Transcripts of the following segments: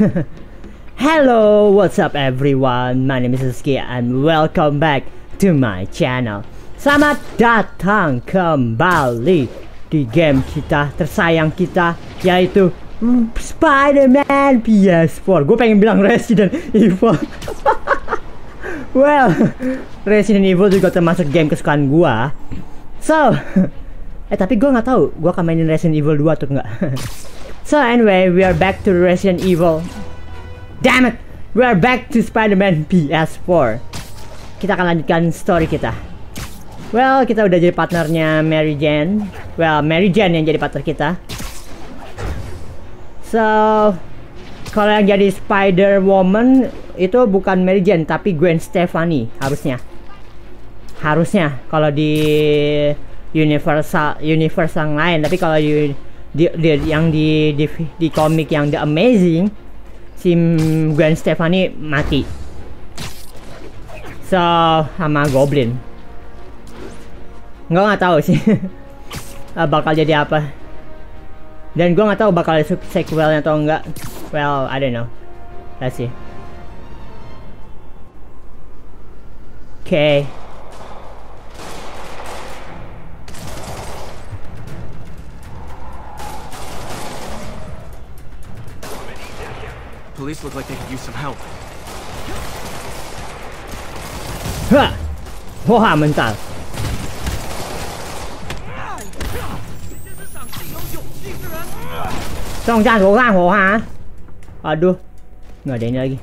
Hello, what's up everyone? My name is Rizky and welcome back to my channel. Selamat datang kembali di game kita tersayang kita yaitu Spider-Man PS4. Gue pengen bilang Resident Evil. well, Resident Evil juga termasuk game kesukaan gua. So, eh tapi gua nggak tahu gua akan mainin Resident Evil 2 atau enggak. So anyway, we are back to Resident Evil. Damn it, we are back to Spider-Man PS4. Kita akan lanjutkan story kita. Well, kita udah jadi partnernya Mary Jane. Well, Mary Jane yang jadi partner kita. So, kalau yang jadi Spider Woman itu bukan Mary Jane tapi Gwen Stefani harusnya. Harusnya kalau di Universal universe yang lain, tapi kalau di, di, di yang di, di di komik yang The Amazing si Gwen Stefani mati. So, sama Goblin. Nggak nggak tahu sih bakal jadi apa. Dan gue nggak tahu bakal sequelnya atau enggak. Well, I don't know. Let's see. Okay. Police look like they could use some help. Hah! Wah, mental. Trong ra số gang hổ hả? Aduh. Nggak ada ini lagi.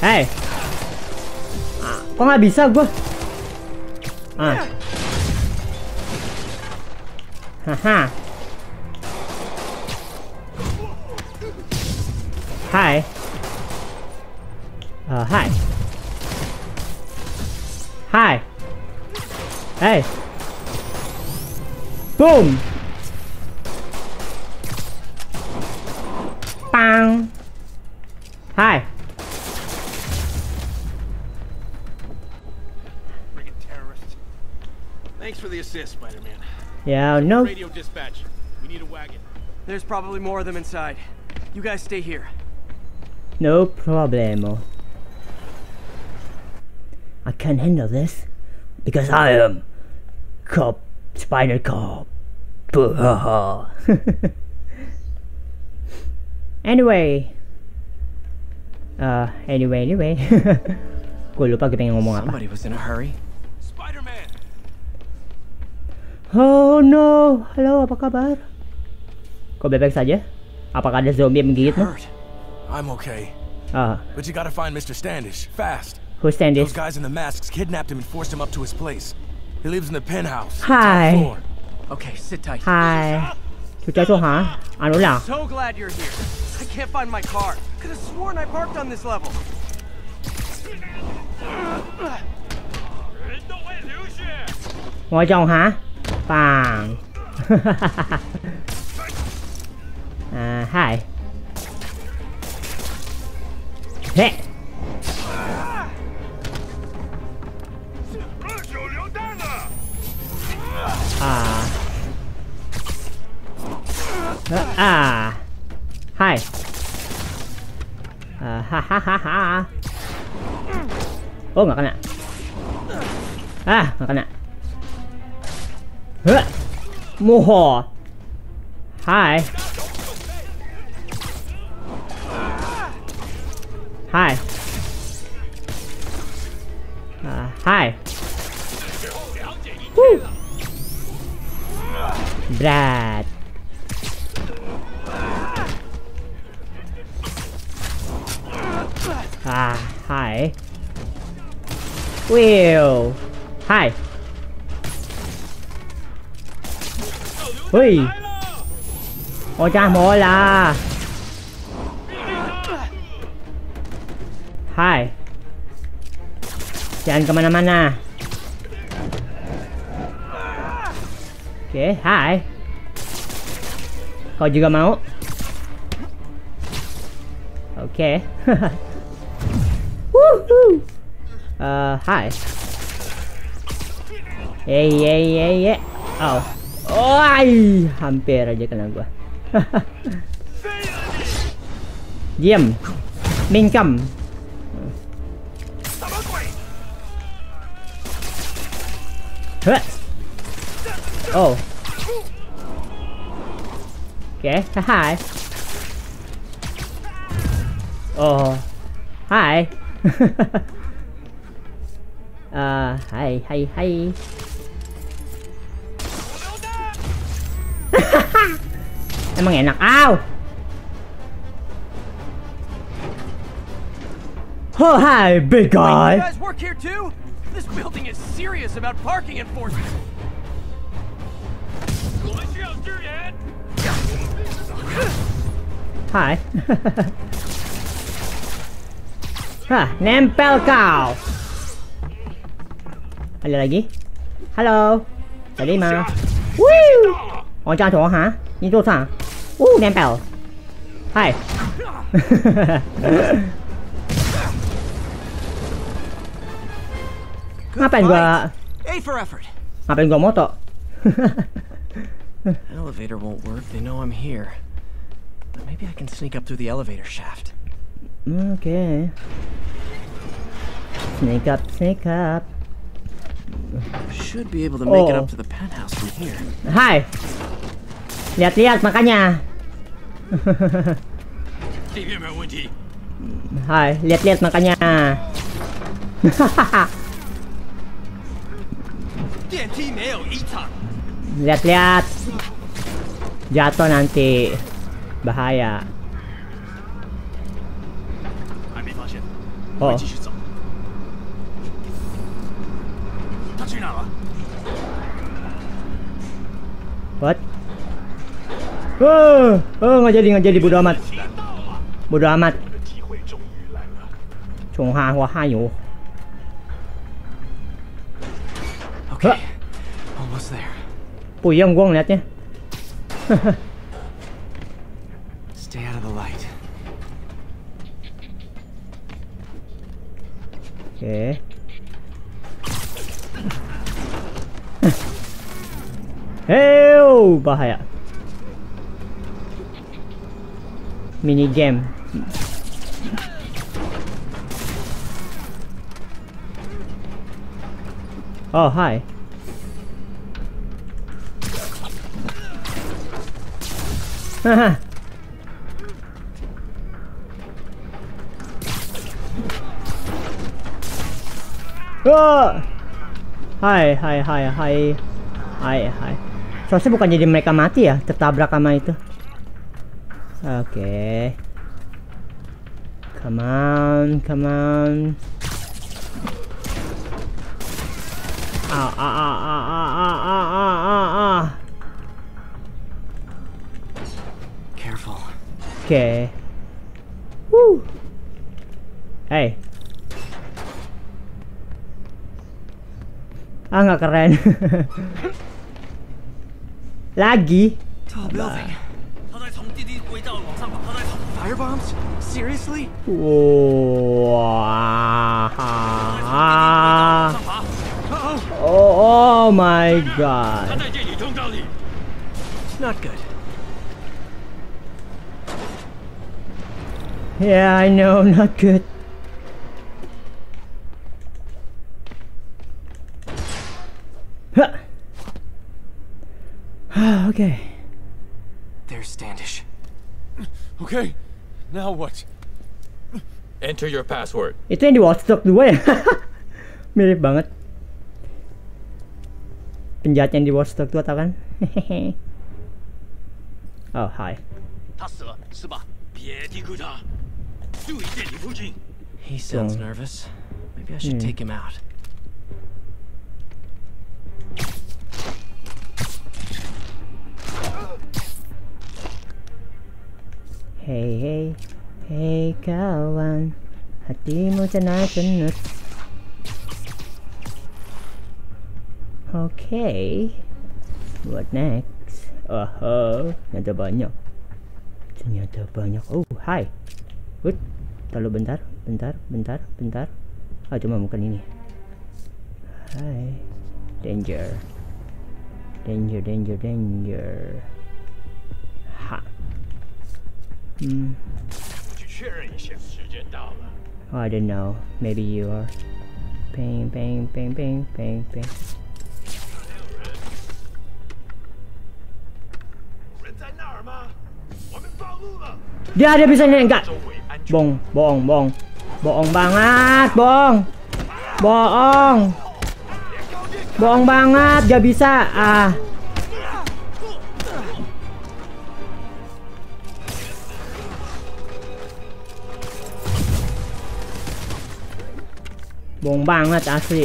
Hei. Ah, kok nggak bisa gua? Ah. Haha. Hai. Uh, hi. Hi. Hey. Boom. Bang. Hi. Friggin' terrorist. Thanks for the assist, Spider-Man. Yeah, no. Radio dispatch. We need a wagon. There's probably more of them inside. You guys stay here. No problemo. I can handle this because I am Cop Spider Cop. anyway. Uh, anyway, anyway. Gue lupa kita pengen ngomong apa. Somebody was in a hurry. Spider-Man! Oh no, halo apa kabar? Kok bebek saja? Apakah ada zombie yang menggigitmu? Hurt. I'm okay. Ah, But you gotta find Mr. Standish. Fast. who's Standish? Those guys in the masks kidnapped him and forced him up to his place. He lives in the penthouse. Hi. Okay, sit tight. Hi. Chú cho hả? Anu lang. So glad you're here. I can't find my car. Could have sworn I parked on this level. Ngồi chồng hả? Bang. à, hi. เฮ้อาอ่าให้อ่าฮ่าฮ่าฮ่าฮ่าโอ้เหมือนกันอะอะเหมือนกันอะเฮ้ยมูหอ Hi. Mồ là. Hai. Jangan ke mana-mana. Oke, hai. Kau juga mau? Oke. Woohoo. Uh, hi. Hey, hey, hey, hey. Oh. Oh, ai, hampir aja kena gua. เยี่ยมมิงกัมเฮ้ยโอ้โอเคหายโอ้หาย อ่าให้ให้ใ ng mga anak. Oh, hi, big guy! Wait, you guys work here too? This building is serious about parking enforcement. Hi. ha, nempel kau. Ada lagi? Hello. Halo. Salima. Ah. Woo! 我家头哈，你做啥？Uh, nempel. Hai. Ngapain gua ngapain gua moto? Elevator won't work. They know I'm here. But maybe I can sneak up through the elevator shaft. Okay. Sneak up, sneak up. Should be able to make it Oh. up to the penthouse from here. Hai. Lihat-lihat makanya. Hai, lihat-lihat makanya. lihat-lihat. Jatuh nanti. Bahaya. Oh. What? Oh, oh nggak jadi nggak jadi bodoh amat. Bodoh amat. Chongha Hua Hayu. Oke. Okay. Almost there. Puyeng gua ngeliatnya. Stay out of the light. Oke. Okay. Heo, bahaya. Mini game. Oh, hi. Wah. Hai, hai, hai, hai. Hai, hai. Soalnya bukan jadi mereka mati ya, tertabrak sama itu. Oke. Come on, come on. Ah, ah, ah, ah, ah, ah, ah, ah, ah, ah. Careful. Oke. Wuh. Hey. Ah nggak keren. Lagi. Tall building. bombs? Seriously? Oh, oh my god. It's not good. Yeah, I know, not good. Huh. okay. There's Standish. Okay. Now what? Enter your password. Itu yang di Watchdog 2 ya? Eh. Mirip banget. Penjahatnya di Watchdog 2 tau kan? oh, hi. He sounds nervous. Maybe I should hmm. take him out. Hei hei Hei kawan. Hatimu tenang tenut. Oke What next? Oh, ternyata banyak. Ternyata banyak. Oh, hai Wait Lalu bentar Bentar Bentar Bentar. Oh, cuma bukan ini. Hai Danger. Danger, danger, danger Hmm. Oh, I didn't know. Maybe you are. Bang, bang, bang, bang, bang, bang. Dia ada bisanya enggak? Bong, bong, bong, bong banget, Bong, bong, bong banget, gak bisa. Ah. บงบ้างนะาจะอาสิ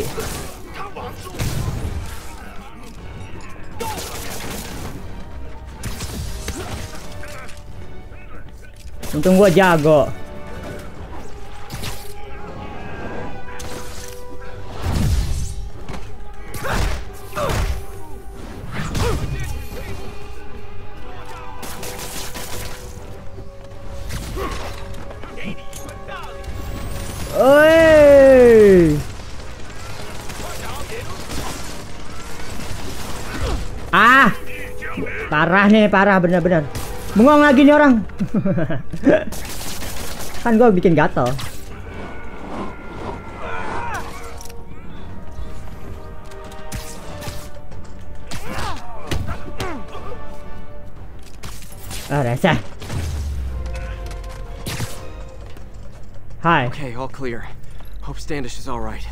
ต้องว่ายากก็ Parah nih, parah bener-bener. Bengong lagi nih orang. kan gue bikin gatel. Ah, rasa. Hi. Okay, all clear. Hope Standish is all right.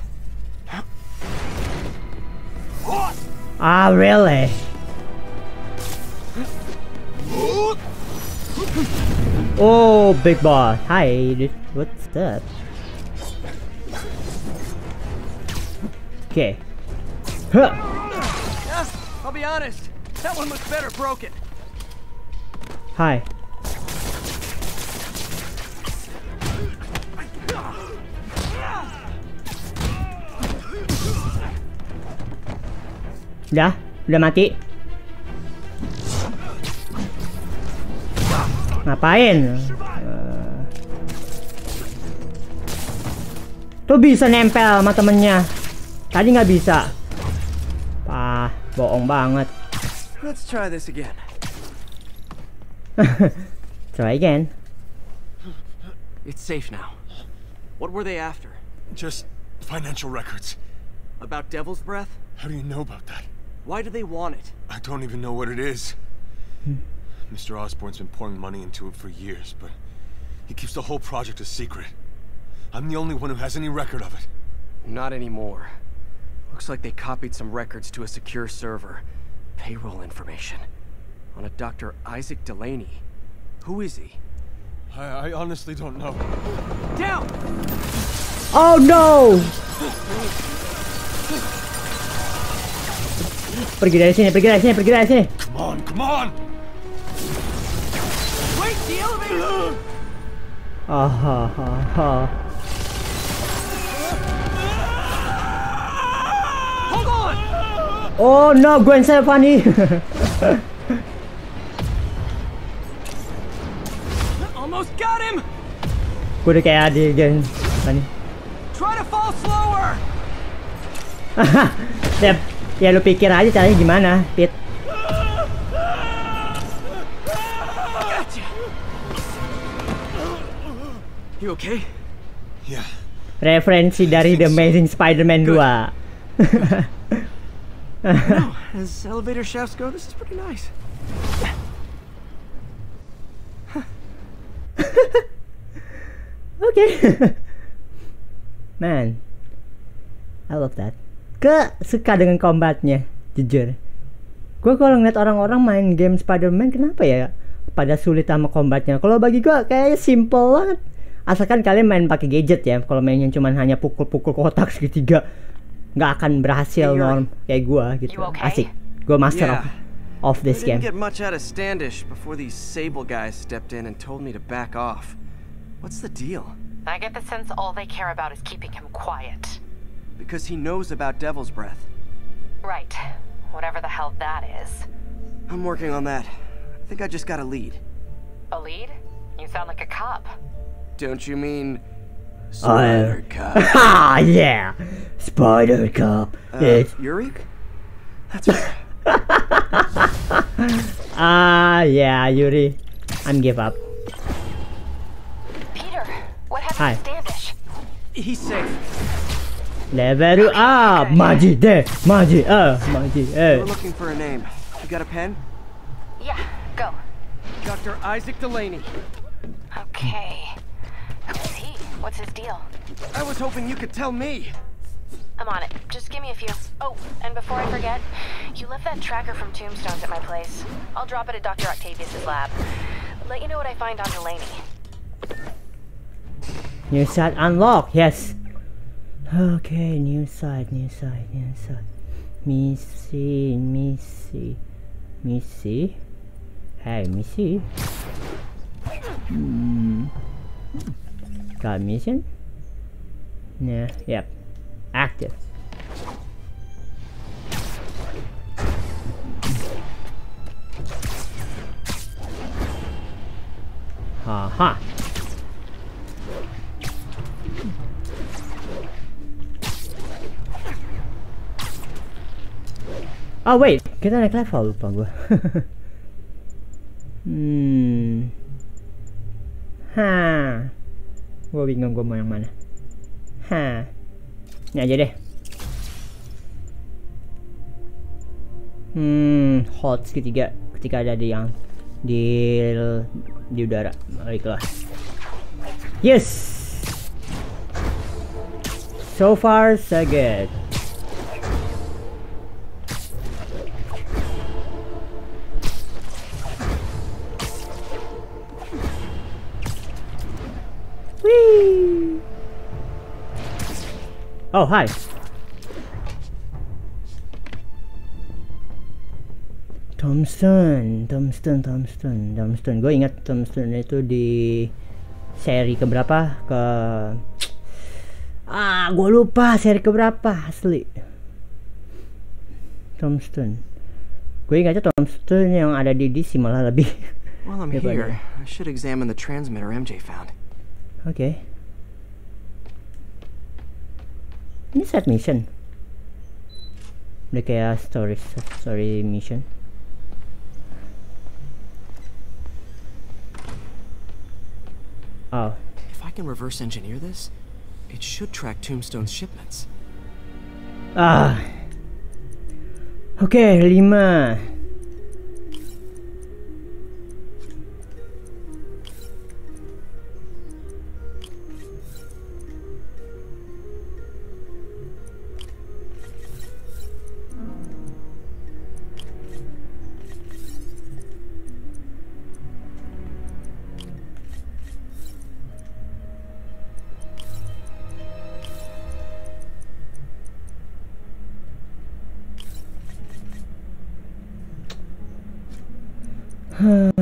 Ah, really? Oh, big boss. Hi. What's that? Okay. Huh. Yeah, I'll be honest. That one looks better broken. Hi. Udah, udah mati. Ngapain? Eh. Tuh bisa nempel sama temennya. Tadi nggak bisa. Pah, bohong banget. Let's try this again. Try again. It's safe now. What were they after? Just financial records. About Devil's Breath? How do you know about that? Why do they want it? I don't even know what it is. Mr. Osborne's been pouring money into it for years, but he keeps the whole project a secret. I'm the only one who has any record of it. Not anymore. Looks like they copied some records to a secure server. Payroll information. On a Dr. Isaac Delaney. Who is he? I, I honestly don't know. Down! Oh no! Pergi dari sini, pergi dari sini, pergi dari sini. Come on, come on! Hold on! Oh no, Gwen Stefani. Almost got him! Gue udah kayak di Gwen Stefani. Try to fall slower! ya, ya lu pikir aja caranya gimana, Pit. You okay? Yeah. Referensi dari The Amazing Spider-Man 2. No, as elevator shafts go, this is pretty nice. Oke. Man. I love that. Ke suka dengan combatnya, jujur. Gue kalau ngeliat orang-orang main game Spider-Man kenapa ya pada sulit sama combatnya. Kalau bagi gue kayaknya simple banget. Asalkan kalian main pakai gadget ya. Kalau mainnya cuma hanya pukul-pukul kotak segitiga, nggak akan berhasil Hey, norm kayak gue gitu. You okay? Asik. Gue master Yeah. of this game. get much out of Standish before these Sable guys stepped in and told me to back off. What's the deal? I get the sense all they care about is keeping him quiet. Because he knows about Devil's Breath. Right. Whatever the hell that is. I'm working on that. I think I just got a lead. A lead? You sound like a cop. Don't you mean Uh, Spider Cop? Ah yeah, Spider Cup. Uh, Yes. Yuri? That's right. Ah yeah, Yuri. I'm give up. Peter, what happened Hi. Standish. He's safe. Level up! Maji de! Maji uh! Maji We're uh! looking for a name. You got a pen? Yeah, go. Dr. Isaac Delaney. Okay. Who's he? What's his deal? I was hoping you could tell me. I'm on it. Just give me a few. Oh, and before I forget, you left that tracker from Tombstones at my place. I'll drop it at Dr. Octavius's lab. Let you know what I find on Delaney. New side unlocked, yes! Okay, new side, new side, new side. Missy, Missy, Missy. Hey, Missy. Hmm. Got mission? Yeah, yep. Active. Haha. Oh wait, kita naik level lupa gua. hmm. Ha. Gua bingung gua mau yang mana. Ha. Ini aja deh. Hmm, hot ketiga ketika ada di yang di di udara. Baiklah. Yes. So far so good. Oh, hi. Tombstone, Tombstone, Tombstone, Tombstone. Gue ingat Tombstone itu di seri keberapa? Ke Ah, gue lupa seri keberapa asli. Tombstone. Gue ingatnya Tombstone yang ada di DC malah lebih. While I'm here, I should examine the transmitter MJ found. Oke. Ini set mission. Kayak story story mission. Oh, If I can reverse engineer this, it should track Tombstone's shipments. ah. Okay, lima. Oke.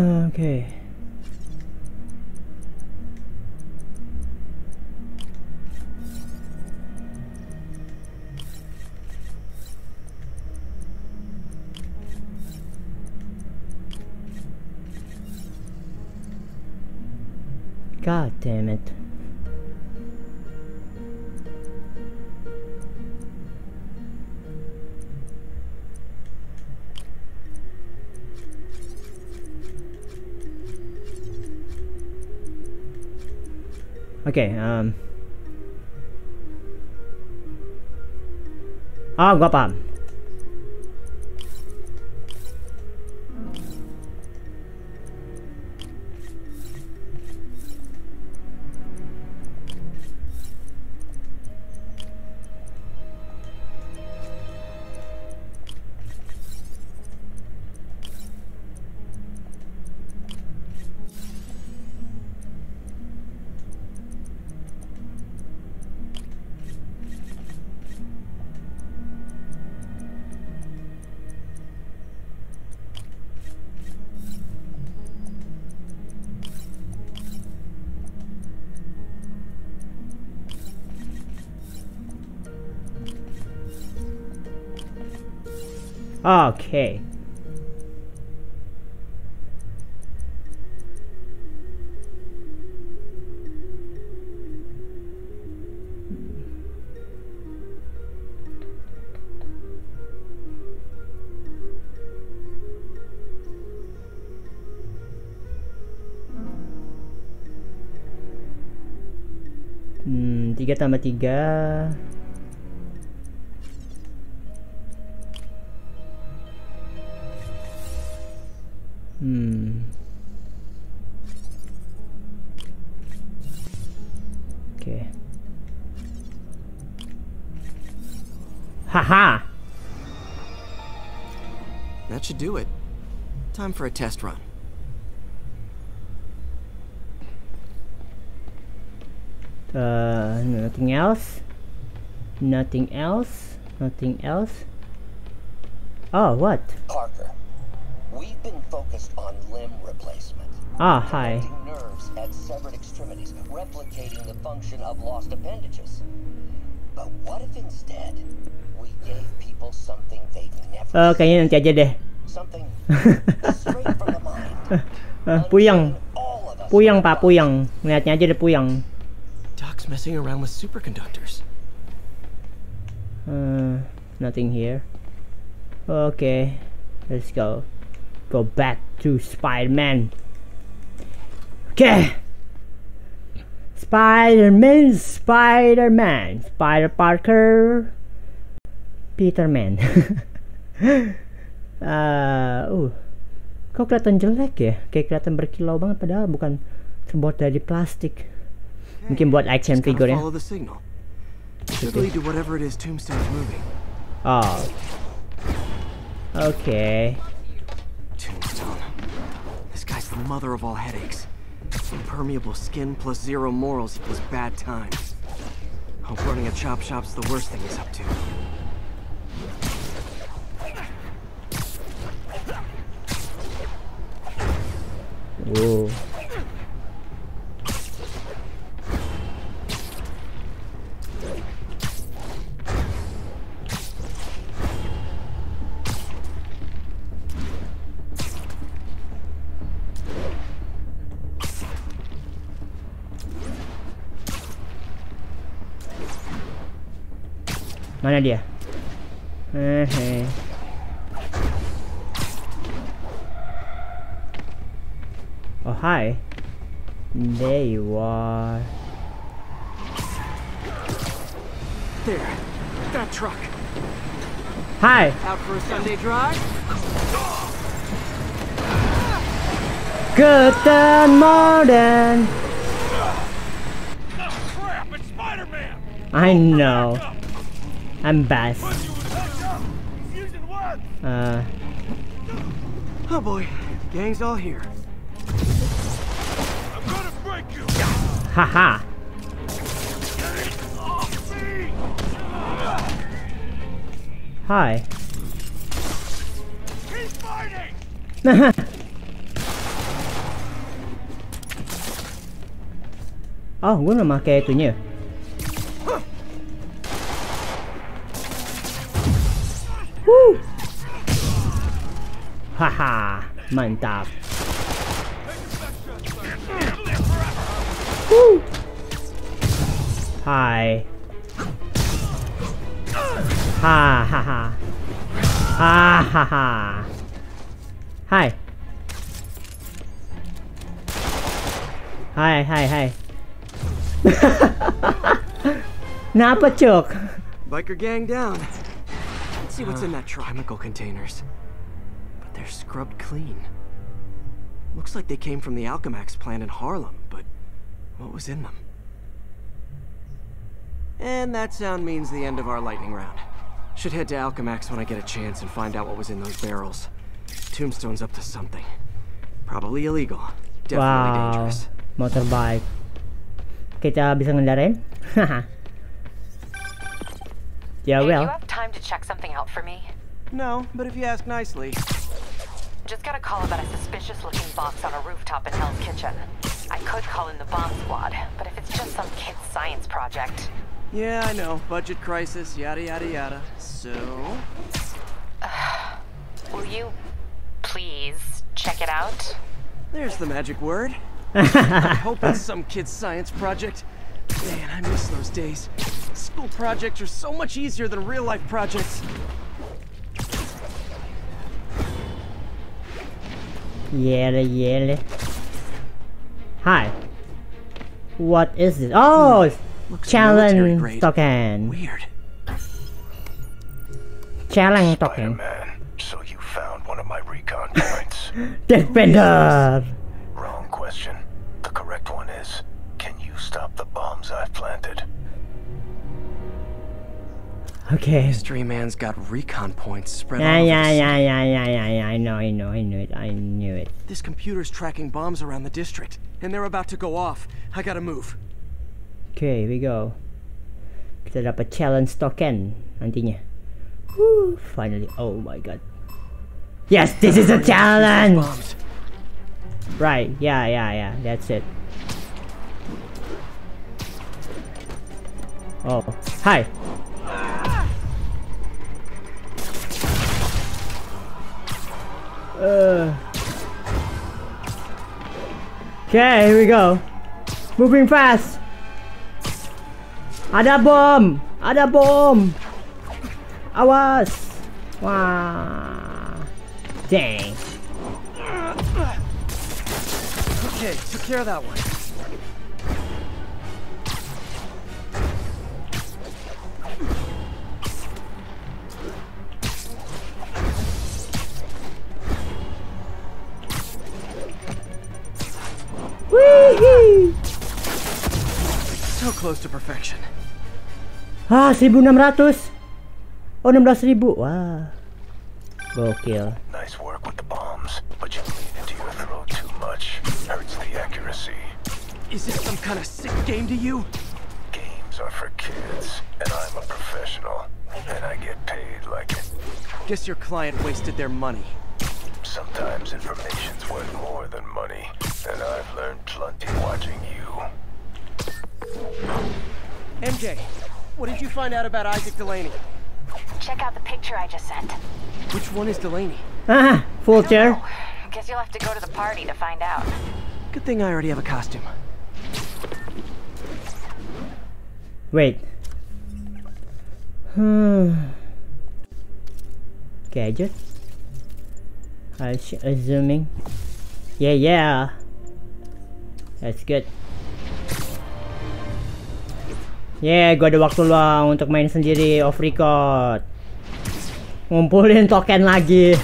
Oke, um. Ah, gua Okay. Hmm, tiga tambah tiga. Do it. Time for a test run. Uh, nothing else. Nothing else. Nothing else. Oh, what? Parker, we've been focused on limb replacement. Ah, hi. Nerves at severed extremities, replicating the function of lost appendages. But what if instead we gave people something they've never Eh, kayaknya nanti aja deh. Seen? Something straight from the mind. Puyeng. Until all of us Pak, puyeng. Ngeliatnya aja udah puyeng. Doc's messing around with superconductors. Uh, nothing here. Okay, let's go. Go back to Spider-Man. Okay. Spider-Man, Spider-Man, Spider Parker, Peter Man. uh, uh, kok kelihatan jelek ya? Kayak kelihatan berkilau banget padahal bukan terbuat dari plastik. Mungkin buat action figure ya. the signal. Lead to whatever it is Tombstone's moving. Oh. Okay. Tombstone. This guy's the mother of all headaches. Impermeable skin plus zero morals equals bad times. Hope running a chop shop's the worst thing he's up to. Whoa. Mana dia? Hehe. Oh hi. There you are. There. That truck. Hi. Out for a Sunday drive? Good morning. Crap! It's Spider-Man! I know. I'm best. Uh, Oh boy. Gang's all here. Haha. Off me! Hi. Keep fighting! oh, gue nggak pakai itunya. Woo. Haha, mantap. Hai. Ha ha ha. Ha ha ha. Hai. Hai hai hai. Kenapa cok? Biker gang down. Let's see what's in that truck. Chemical containers. But they're scrubbed clean. Looks like they came from the Alchemax plant in Harlem, but what was in them? And that sound means the end of our lightning round. Should head to Alchemax when I get a chance and find out what was in those barrels. Tombstone's up to something. Probably illegal. Definitely Wow, dangerous. motorbike. Kita bisa ngendarain? ya Hey, well. you have time to check something out for me? No, but if you ask nicely. Just got a call about a suspicious looking box on a rooftop in Hell's Kitchen. I could call in the bomb squad, but if it's just some kid's science project. Yeah, I know. Budget crisis, yada yada yada. So. Will you please check it out? There's the magic word. I hope it's some kid's science project. Man, I miss those days. School projects are so much easier than real life projects. Yele yele. Hi. What is this? Oh, Looks challenge military grade. token. Weird. Challenge token. Spider-Man, so you found one of my recon points. Defender. Wrong question. The correct one is, can you stop the bombs I've planted? Okay. Mystery Man's got recon points spread Yeah, all over yeah, the yeah, city. yeah, yeah, yeah, yeah. I know, I know, I knew it. I knew it. This computer's tracking bombs around the district, and they're about to go off. I gotta move. Okay, here we go. Kita dapat challenge token nantinya. Woo, finally. Oh my god. Yes, this is a challenge. Right. Yeah, yeah, yeah. That's it. Oh, hi. Uh. Okay, here we go. Moving fast. Ada bom. Ada bom. Awas. Wah. Dang. Okay, took care of that one. So close to perfection. Ah, 1600. Oh, 16.000. Wah. Gokil. Nice work with the bombs, but you lean into your throat too much. Hurts the accuracy. Is this some kind of sick game to you? Games are for kids, and I'm a professional, and I get paid like it. Guess your client wasted their money. Sometimes information's worth more than money, and I've learned plenty watching you. MJ, what did you find out about Isaac Delaney? Check out the picture I just sent. Which one is Delaney? Ah, full chair. Guess you'll have to go to the party to find out. Good thing I already have a costume. Wait. Hmm. Gadget. I sh- assuming. Yeah, yeah. That's good. Yeah, gue ada waktu luang untuk main sendiri off record. Ngumpulin token lagi.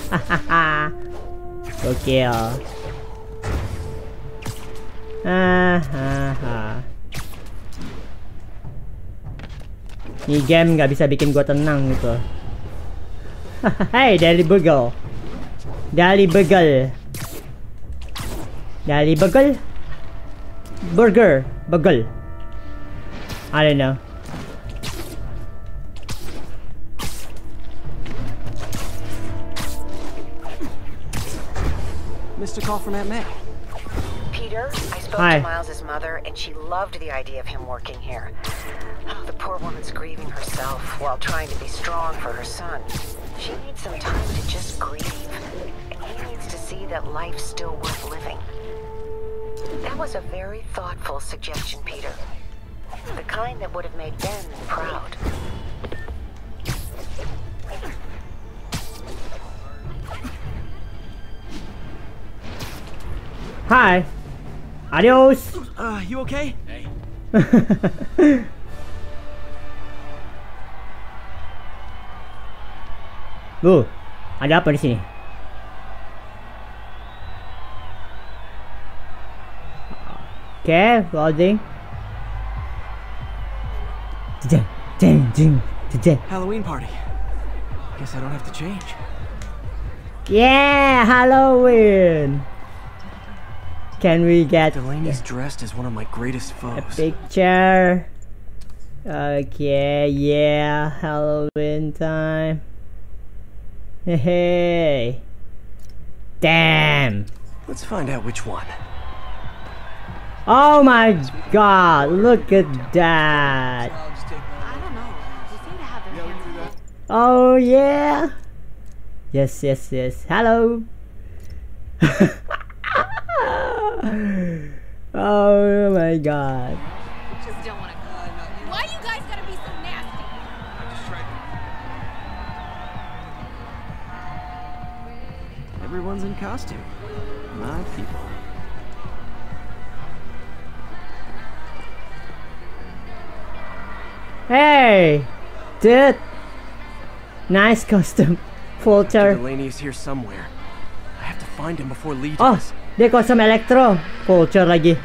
Gokil. Ah, ah. Ini game nggak bisa bikin gua tenang gitu. Hey, Daily Bugle. Daily Bugle. Daily Bugle. Burger. Bugle. I don't know. Missed a call from Aunt May. Peter, I spoke Hi. to Miles's mother, and she loved the idea of him working here. Oh, the poor woman's grieving herself while trying to be strong for her son. She needs some time to just grieve, and he needs to see that life's still worth living. That was a very thoughtful suggestion, Peter. The kind that would have made Ben proud. Hi. Adios. Uh, you okay? Hey. Bu, ada apa di sini? Oke, loading. Jeng. Halloween party. Guess I don't have to change. Yeah, Halloween. Can we get Delaney's dressed as one of my greatest foes? a picture? Okay, yeah, Halloween time. Hey, damn. Let's find out which one. Oh my god, look at that. Oh yeah. Yes, yes, yes. Hello. oh my god. just don't want to go. Why you guys gotta be so nasty? Everyone's in costume. My people. Hey, dude. Nice costume. Vulture. Delaney is here somewhere. I have to find him before Li Oh, does. dia kostum elektro. Vulture lagi.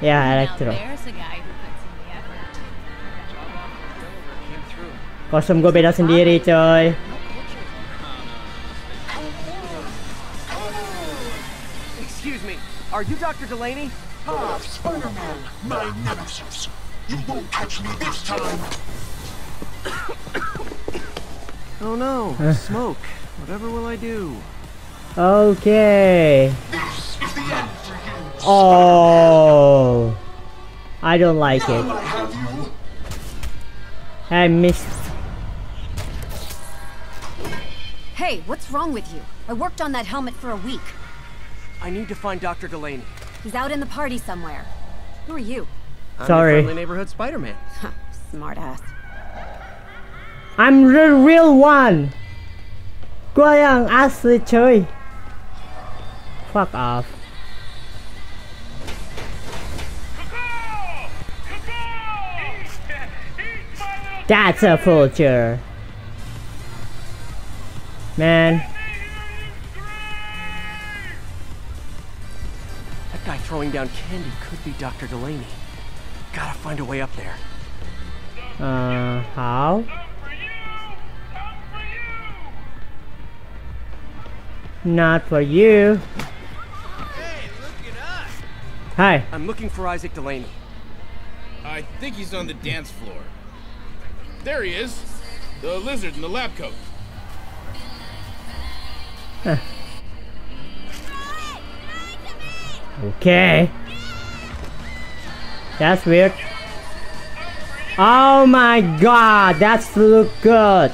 Ya, Now elektro. there's a guy who puts in the effort. Came. Kostum gue beda sendiri, coy. Excuse me. Are you Dr. Delaney? Ah, Spider-Man, my nemesis. You won't catch me this time. Oh no. Uh. Smoke. Whatever will I do? Okay. This is the end for you. Oh. I don't like it. I have you. I missed. Hey, what's wrong with you? I worked on that helmet for a week. I need to find Dr. Delaney. He's out in the party somewhere. Who are you? I'm Sorry. your friendly neighborhood Spider-Man. Smart ass. I'm the real one. Gua yang asli, coy. Fuck off. That's a vulture. Man, That guy throwing down candy could be Dr. Delaney. Gotta find a way up there. uh, how? Not for you. Hi. I'm looking for Isaac Delaney. I think he's on the dance floor. There he is. The lizard in the lab coat. Okay. That's weird. Oh my god, that's look good.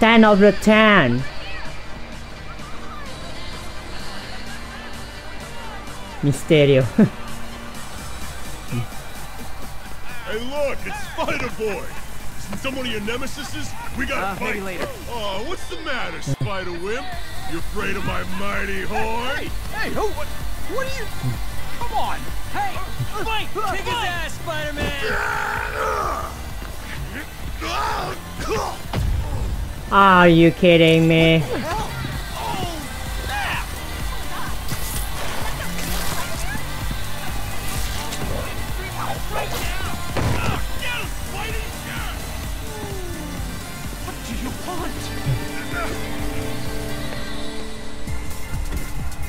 10 out of 10. Mysterio. Hey, look, it's Spider-Boy. Isn't someone of your nemesises? We gotta Uh, fight. maybe later. Oh, what's the matter, Spider-Wimp? You afraid of my mighty horn? Hey, who? What? What are you? Come on! Hey, fight! Kick his ass, Spider-Man! Are you kidding me?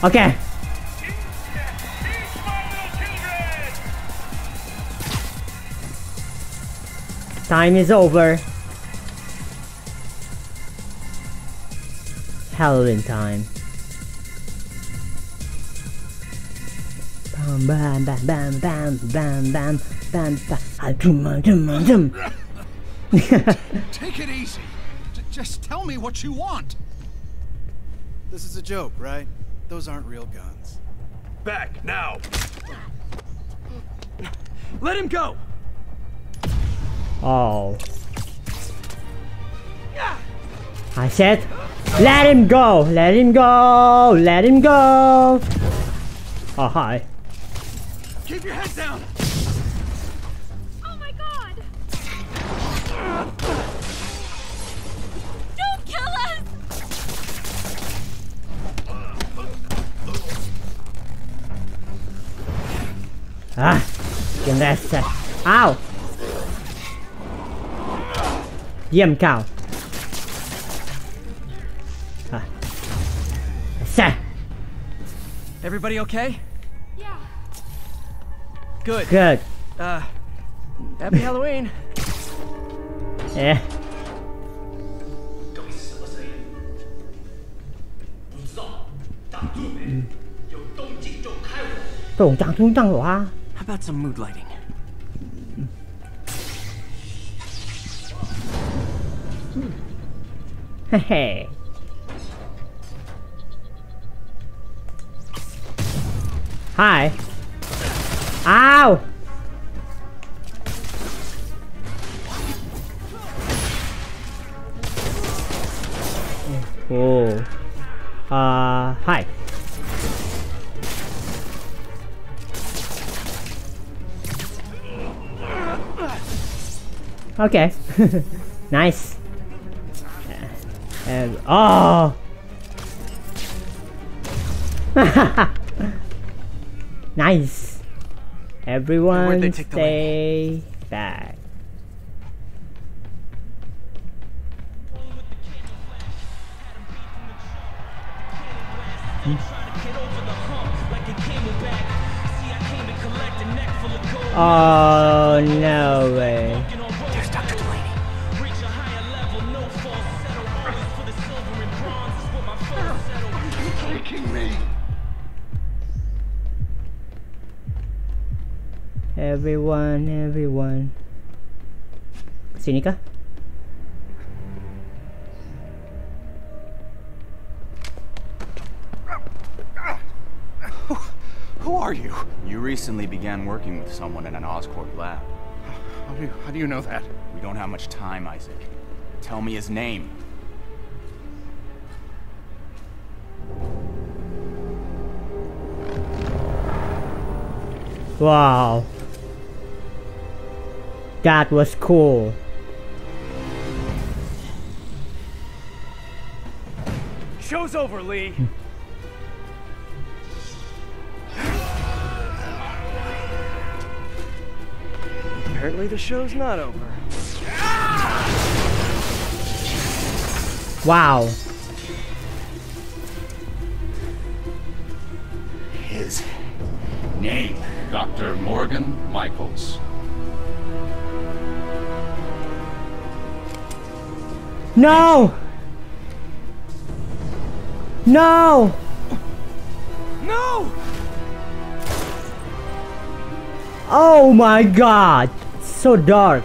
Okay. Time is over. Halloween time. Bam bam bam bam bam bam bam bam bam. Ah, dum, ah, dum, ah. Take it easy. J- just tell me what you want. This is a joke, right? Those aren't real guns. Back, now! Let him go! Oh. I said, let him go, let him go, let him go. Oh, hi. Keep your head down! Oh my god! Ah, ra nessa. Au! Jem kao. Ah. Sa. Everybody okay? Yeah. Good. Good. Uh, happy Halloween. eh. Tổng trạng trung tăng hả? About some mood lighting? Hey. Hi. Ow! Oh. Uh, hi. Okay. nice. Uh, and oh. nice. Everyone they take the stay back. Hmm. Oh no way. Everyone, everyone. Sini kah? Who are you? You recently began working with someone in an Oscorp lab. How do you, how do you know that? We don't have much time, Isaac. Tell me his name. Wow. That was cool. Show's over, Li. Apparently the show's not over. Wow. His name, Dr. Morgan Michaels. No! No! No! Oh my god! So dark.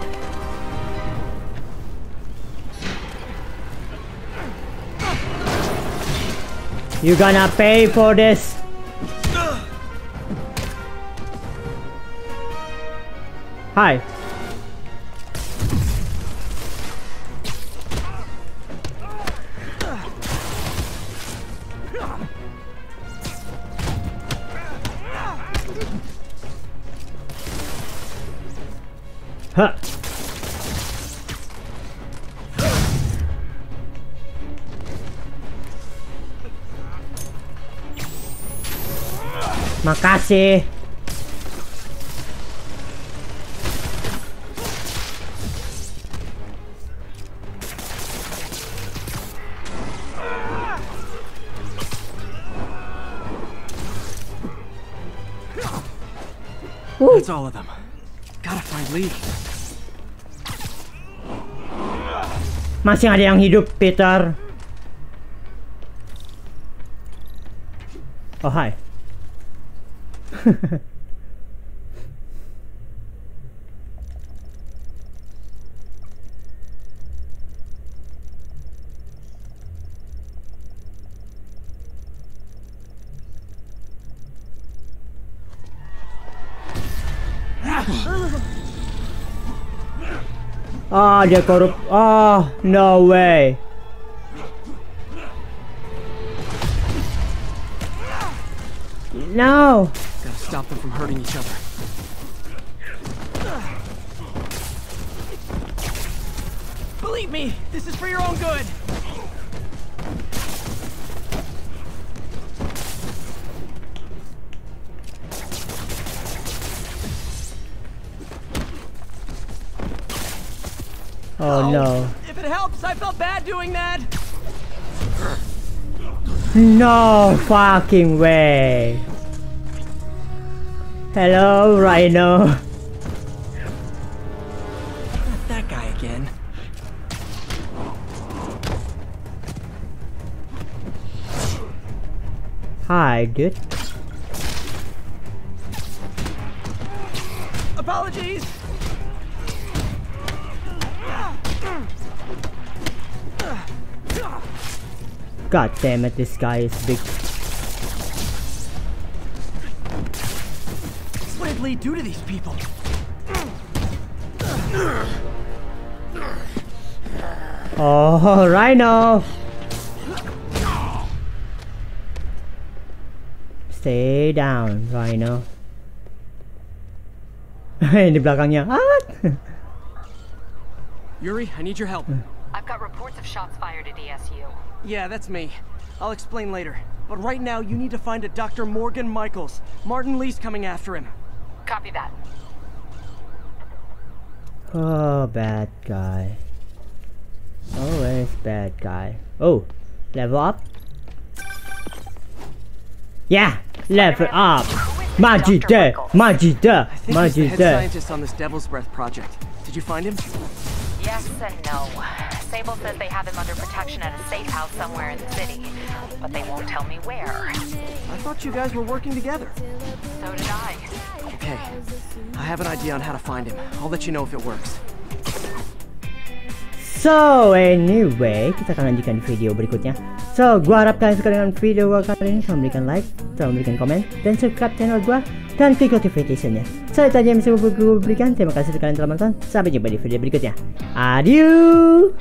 You're gonna pay for this? Hi. Makasih. That's all of them. Gotta find Lee. Masih ada yang hidup, Peter. Oh, hi. Ah, dia korup. Ah, no way. No. Gotta stop them from hurting each other. Believe me, this is for your own good. Oh no. If it helps, I felt bad doing that. No fucking way. Hello, Rhino. Not that guy again. Hi, dude. Apologies. God damn it, this guy is big. What did Li do to these people? Oh, Rhino. Stay down, Rhino. Di belakangnya. Ah. Yuri, I need your help. I've got reports of shots fired at ESU. Yeah, that's me. I'll explain later. But right now, you need to find a Dr. Morgan Michaels. Martin Li's coming after him. Copy that. Oh, bad guy. Always bad guy. Oh, level up. Yeah, level up. Majida, Majida, I think he's the head scientist on this Devil's Breath project. Did you find him? Yes and no. Sable says they have him under protection at a safe house somewhere in the city, but they won't tell me where. I thought you guys were working together. So did I. Okay. I have an idea on how to find him. I'll let you know if it works. So anyway, kita akan lanjutkan di video berikutnya. So, gua harap kalian suka dengan video gua kali ini. Tolong berikan like, tolong berikan komen, dan subscribe channel gua, dan klik notificationnya. So, itu aja yang bisa gua berikan. Terima kasih kalian telah menonton. Sampai jumpa di video berikutnya. Adieu!